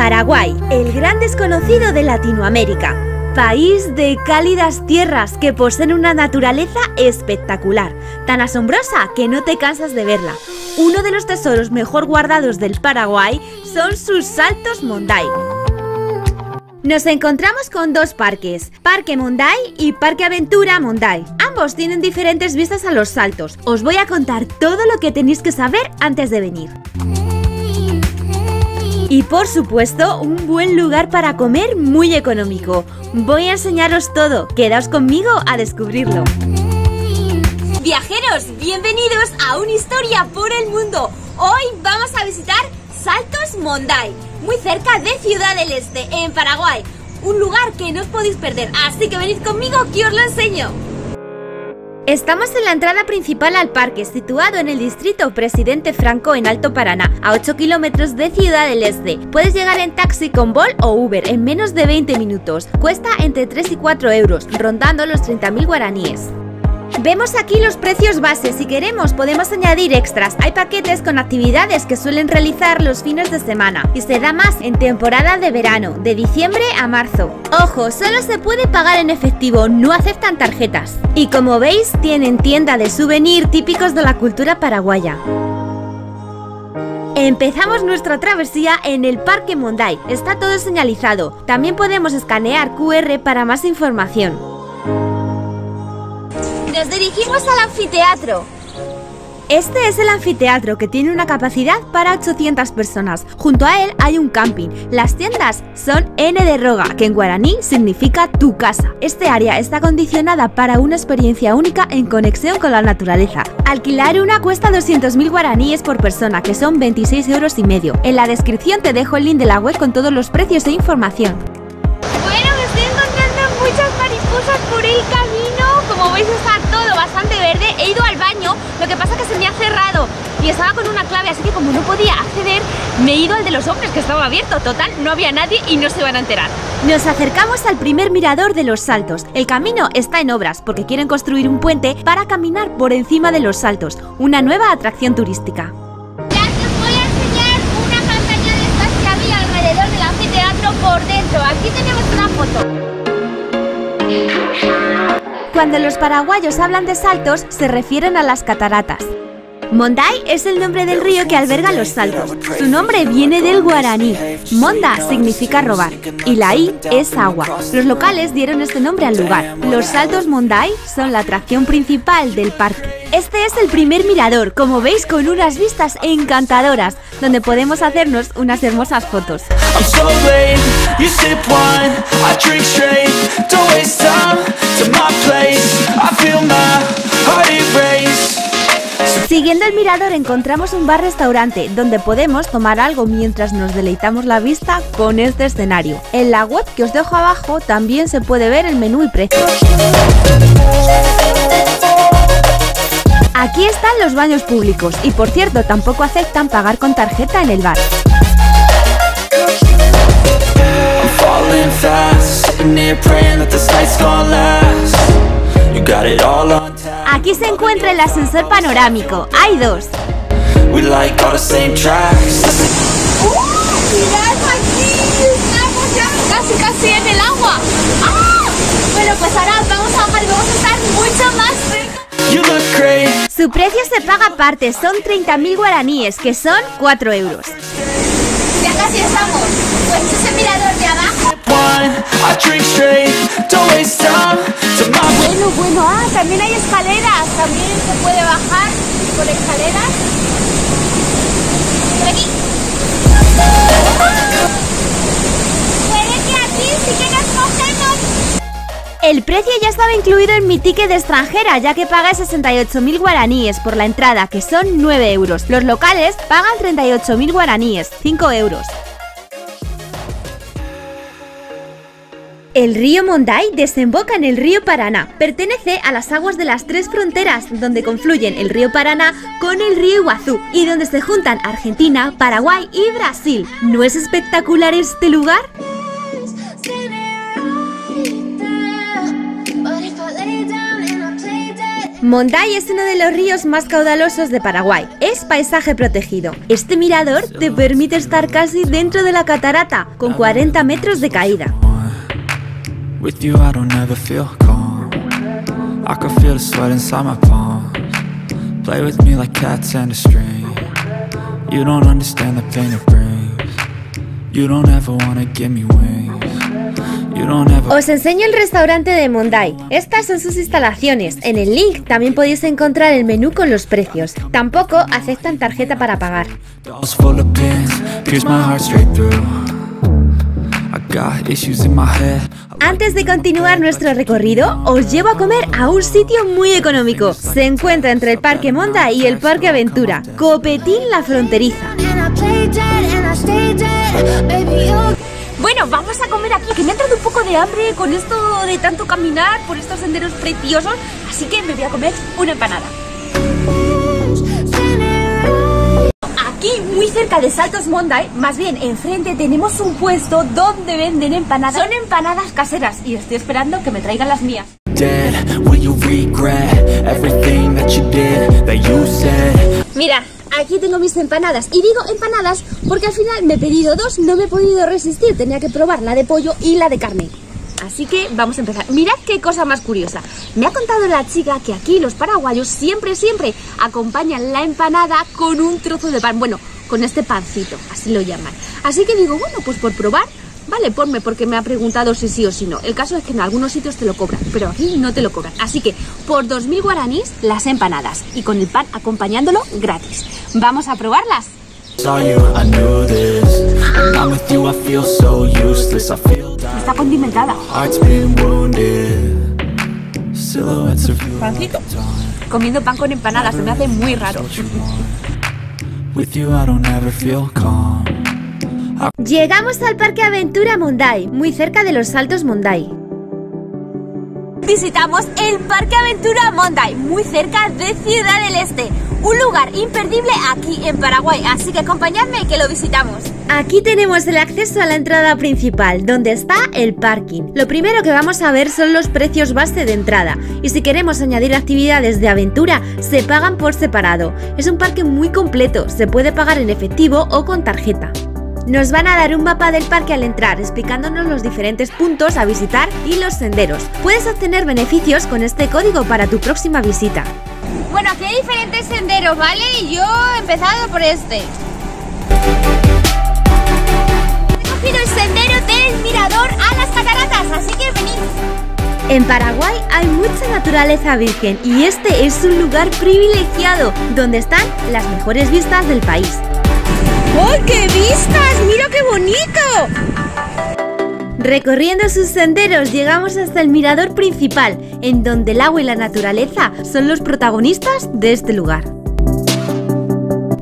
Paraguay, el gran desconocido de Latinoamérica. País de cálidas tierras que poseen una naturaleza espectacular, tan asombrosa que no te cansas de verla. Uno de los tesoros mejor guardados del Paraguay son sus saltos Monday. Nos encontramos con dos parques, Parque Monday y Parque Aventura Monday. Ambos tienen diferentes vistas a los saltos. Os voy a contar todo lo que tenéis que saber antes de venir. Y por supuesto, un buen lugar para comer muy económico. Voy a enseñaros todo, quedaos conmigo a descubrirlo. Viajeros, bienvenidos a una historia por el mundo. Hoy vamos a visitar Saltos Monday, muy cerca de Ciudad del Este, en Paraguay. Un lugar que no os podéis perder, así que venid conmigo que os lo enseño. Estamos en la entrada principal al parque, situado en el distrito Presidente Franco en Alto Paraná, a 8 kilómetros de Ciudad del Este. Puedes llegar en taxi con Bol o Uber en menos de 20 minutos. Cuesta entre 3 y 4 euros, rondando los 30.000 guaraníes. Vemos aquí los precios base, si queremos podemos añadir extras. Hay paquetes con actividades que suelen realizar los fines de semana y se da más en temporada de verano, de diciembre a marzo. Ojo, solo se puede pagar en efectivo, no aceptan tarjetas. Y como veis, tienen tienda de souvenir típicos de la cultura paraguaya. Empezamos nuestra travesía en el Parque Monday. Está todo señalizado. También podemos escanear QR para más información. Nos dirigimos al anfiteatro. Este es el anfiteatro que tiene una capacidad para 800 personas. Junto a él hay un camping. Las tiendas son N de Roga, que en guaraní significa tu casa. Este área está condicionada para una experiencia única en conexión con la naturaleza. Alquilar una cuesta 200.000 guaraníes por persona, que son 26 euros y medio. En la descripción te dejo el link de la web con todos los precios e información. Verde. He ido al baño, lo que pasa es que se me ha cerrado y estaba con una clave, así que como no podía acceder, me he ido al de los hombres que estaba abierto. Total, no había nadie y no se van a enterar. Nos acercamos al primer mirador de los saltos. El camino está en obras porque quieren construir un puente para caminar por encima de los saltos, una nueva atracción turística. Ya os voy a enseñar una pantalla de estas que había alrededor del anfiteatro por dentro. Aquí tenemos una foto. Cuando los paraguayos hablan de saltos, se refieren a las cataratas. Monday es el nombre del río que alberga los saltos. Su nombre viene del guaraní. Monda significa robar y la I es agua. Los locales dieron este nombre al lugar. Los saltos Monday son la atracción principal del parque. Este es el primer mirador, como veis con unas vistas encantadoras, donde podemos hacernos unas hermosas fotos. Siguiendo el mirador encontramos un bar-restaurante donde podemos tomar algo mientras nos deleitamos la vista con este escenario. En la web que os dejo abajo también se puede ver el menú y precios. Aquí están los baños públicos y por cierto tampoco aceptan pagar con tarjeta en el bar. Aquí se encuentra el ascensor panorámico. Hay dos. ¡Uh! ¡Mirad aquí! Estamos ya casi casi en el agua. ¡Ah! Bueno, pues ahora vamos a bajar y vamos a estar mucho más cerca. Su precio se paga aparte, son 30.000 guaraníes, que son 4 euros. Ya casi estamos. Pues ese mirador de abajo. Bueno, bueno, ah, también hay escaleras, también se puede bajar por escaleras. Por aquí. Puede que aquí sí que nos cogemos. El precio ya estaba incluido en mi ticket de extranjera, ya que paga 68.000 guaraníes por la entrada, que son 9 euros. Los locales pagan 38.000 guaraníes, 5 euros. El río Monday desemboca en el río Paraná. Pertenece a las aguas de las tres fronteras, donde confluyen el río Paraná con el río Iguazú y donde se juntan Argentina, Paraguay y Brasil. ¿No es espectacular este lugar? Monday es uno de los ríos más caudalosos de Paraguay. es paisaje protegido. Este mirador te permite estar casi dentro de la catarata, con 40 metros de caída. With you I don't ever feel calm I can feel the sweat inside my palms Play with me like cats and a string You don't understand the pain it brings You don't ever wanna give me wings Os enseño el restaurante de Mondai. Estas son sus instalaciones. En el link también podéis encontrar el menú con los precios. Tampoco aceptan tarjeta para pagar. Antes de continuar nuestro recorrido, os llevo a comer a un sitio muy económico. Se encuentra entre el Parque Monda y el Parque Aventura, Copetín la Fronteriza. Bueno, vamos a comer aquí, que me ha entrado un poco de hambre con esto de tanto caminar por estos senderos preciosos, así que me voy a comer una empanada. Aquí, muy cerca de Saltos Monday, más bien enfrente, tenemos un puesto donde venden empanadas. Son empanadas caseras y estoy esperando que me traigan las mías. Mira, aquí tengo mis empanadas. Y digo empanadas porque al final me he pedido dos, no me he podido resistir. Tenía que probar la de pollo y la de carne. Así que vamos a empezar. Mirad qué cosa más curiosa. Me ha contado la chica que aquí los paraguayos siempre, siempre acompañan la empanada con un trozo de pan. Bueno, con este pancito, así lo llaman. Así que digo, bueno, pues por probar, vale, ponme porque me ha preguntado si sí o si no. El caso es que en algunos sitios te lo cobran, pero aquí no te lo cobran. Así que por 2.000 guaraníes las empanadas y con el pan acompañándolo gratis. Vamos a probarlas. Está condimentada. Pancito. Comiendo pan con empanadas se me hace muy raro. With you I don't ever feel calm Llegamos al Parque Aventura Mondai, muy cerca de los Saltos Mondai. Visitamos el Parque Aventura Mondai, muy cerca de Ciudad del Este. Un lugar imperdible aquí en Paraguay, así que acompañadme que lo visitamos. Aquí tenemos el acceso a la entrada principal, donde está el parking. Lo primero que vamos a ver son los precios base de entrada, y si queremos añadir actividades de aventura, se pagan por separado. Es un parque muy completo, se puede pagar en efectivo o con tarjeta. Nos van a dar un mapa del parque al entrar, explicándonos los diferentes puntos a visitar y los senderos. Puedes obtener beneficios con este código para tu próxima visita. Bueno, aquí hay diferentes senderos, ¿vale? Y yo he empezado por este. He cogido el sendero del mirador a las cataratas, así que venid. En Paraguay hay mucha naturaleza virgen y este es un lugar privilegiado donde están las mejores vistas del país. ¡Oh, qué vistas! ¡Mira qué bonito! Recorriendo sus senderos llegamos hasta el mirador principal, en donde el agua y la naturaleza son los protagonistas de este lugar.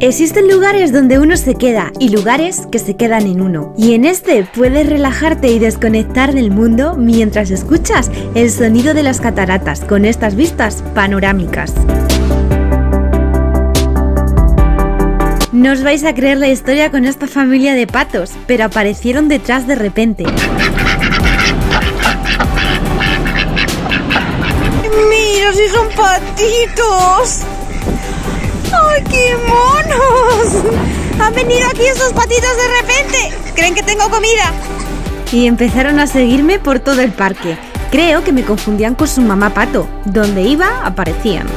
Existen lugares donde uno se queda y lugares que se quedan en uno. Y en este puedes relajarte y desconectar del mundo mientras escuchas el sonido de las cataratas con estas vistas panorámicas. No os vais a creer la historia con esta familia de patos, pero aparecieron detrás de repente. Mira, si son patitos. ¡Ay, qué monos! Han venido aquí esos patitos de repente. ¿Creen que tengo comida? Y empezaron a seguirme por todo el parque. Creo que me confundían con su mamá pato. Donde iba, aparecían.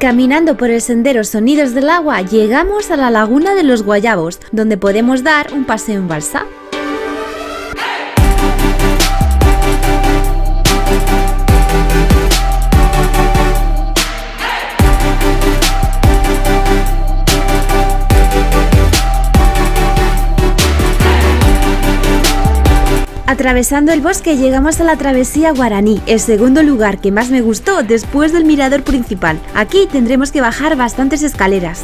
Caminando por el sendero Sonidos del Agua, llegamos a la Laguna de los Guayabos, donde podemos dar un paseo en balsa. Atravesando el bosque llegamos a la travesía Guaraní, el segundo lugar que más me gustó después del mirador principal. Aquí tendremos que bajar bastantes escaleras.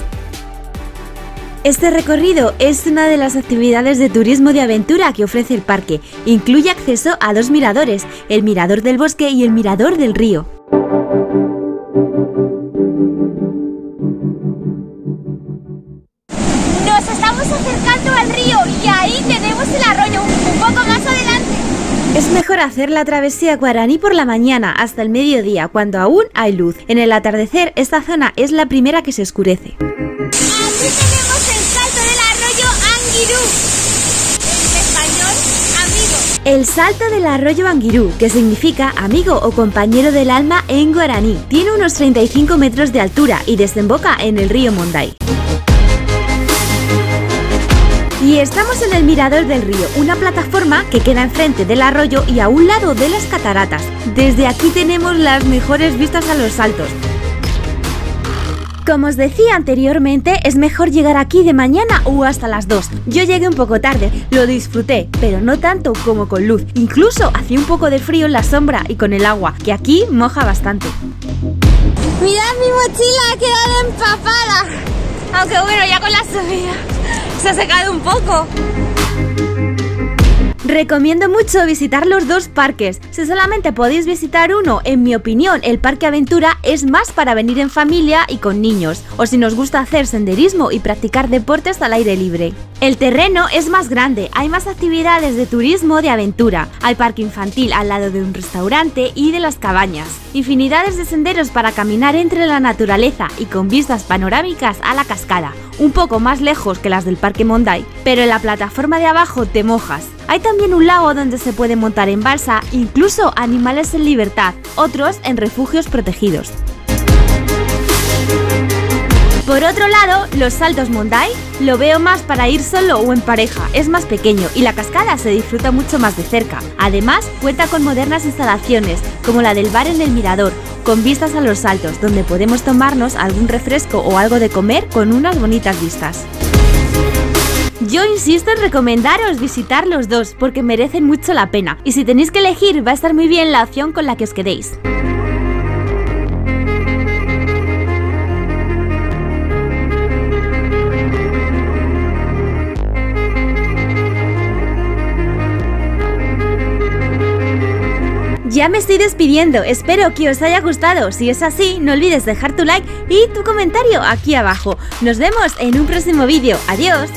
Este recorrido es una de las actividades de turismo de aventura que ofrece el parque. Incluye acceso a dos miradores, el mirador del bosque y el mirador del río. Hacer la travesía Guaraní por la mañana hasta el mediodía, cuando aún hay luz. En el atardecer, esta zona es la primera que se oscurece. Aquí tenemos el salto del arroyo Anguirú. En español, amigo. El salto del arroyo Anguirú, que significa amigo o compañero del alma en guaraní, tiene unos 35 metros de altura y desemboca en el río Monday. Y estamos en el Mirador del Río, una plataforma que queda enfrente del arroyo y a un lado de las cataratas. Desde aquí tenemos las mejores vistas a los saltos. Como os decía anteriormente, es mejor llegar aquí de mañana o hasta las 2. Yo llegué un poco tarde, lo disfruté, pero no tanto como con luz. Incluso hacía un poco de frío en la sombra y con el agua, que aquí moja bastante. Mirad mi mochila, ha quedado empapada. Aunque bueno, ya con la subida se ha secado un poco. Recomiendo mucho visitar los dos parques. Si solamente podéis visitar uno, en mi opinión, el Parque Aventura es más para venir en familia y con niños, o si nos gusta hacer senderismo y practicar deportes al aire libre. El terreno es más grande, hay más actividades de turismo de aventura, hay parque infantil al lado de un restaurante y de las cabañas, infinidades de senderos para caminar entre la naturaleza y con vistas panorámicas a la cascada, un poco más lejos que las del Parque Monday, pero en la plataforma de abajo te mojas. Hay también un lago donde se puede montar en balsa, incluso animales en libertad, otros en refugios protegidos. Por otro lado, los saltos Monday lo veo más para ir solo o en pareja, es más pequeño y la cascada se disfruta mucho más de cerca. Además, cuenta con modernas instalaciones, como la del bar en el Mirador, con vistas a los saltos, donde podemos tomarnos algún refresco o algo de comer con unas bonitas vistas. Yo insisto en recomendaros visitar los dos porque merecen mucho la pena y si tenéis que elegir va a estar muy bien la opción con la que os quedéis. Ya me estoy despidiendo, espero que os haya gustado. Si es así, no olvides dejar tu like y tu comentario aquí abajo. Nos vemos en un próximo vídeo. Adiós.